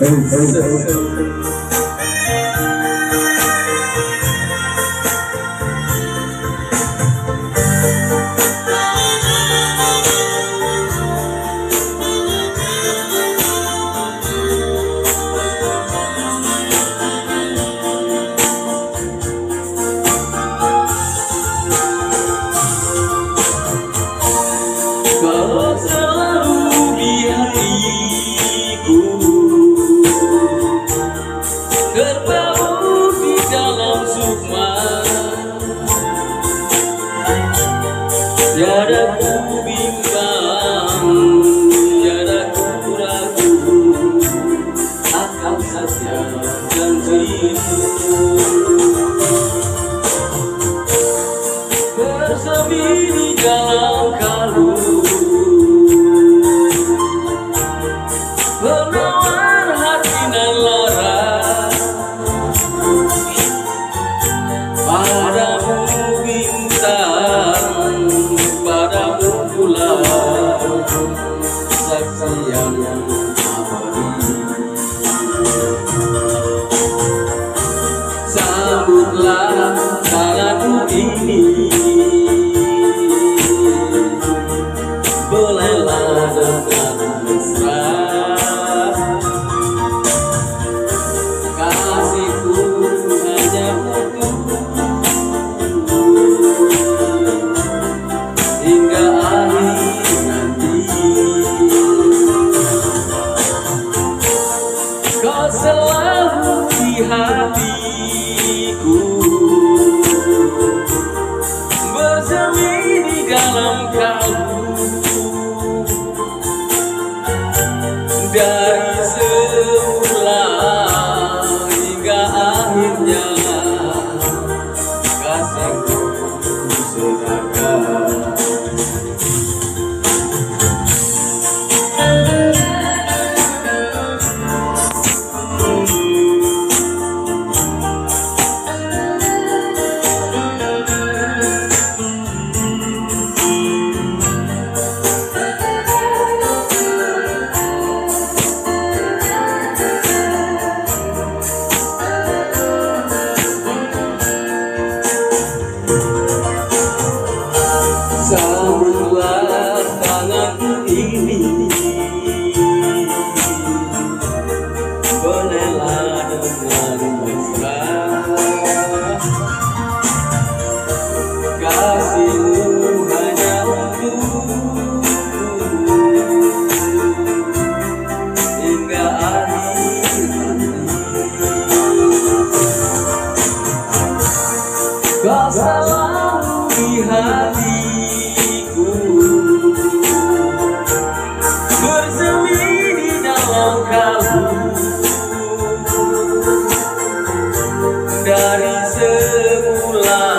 Hey, hey. di dalam kalung hati dan Padamu bintang Padamu yang Sambutlah tanganku ini. प्यार Kau selalu di hatiku. Bersemi di dalam kamu Dari semula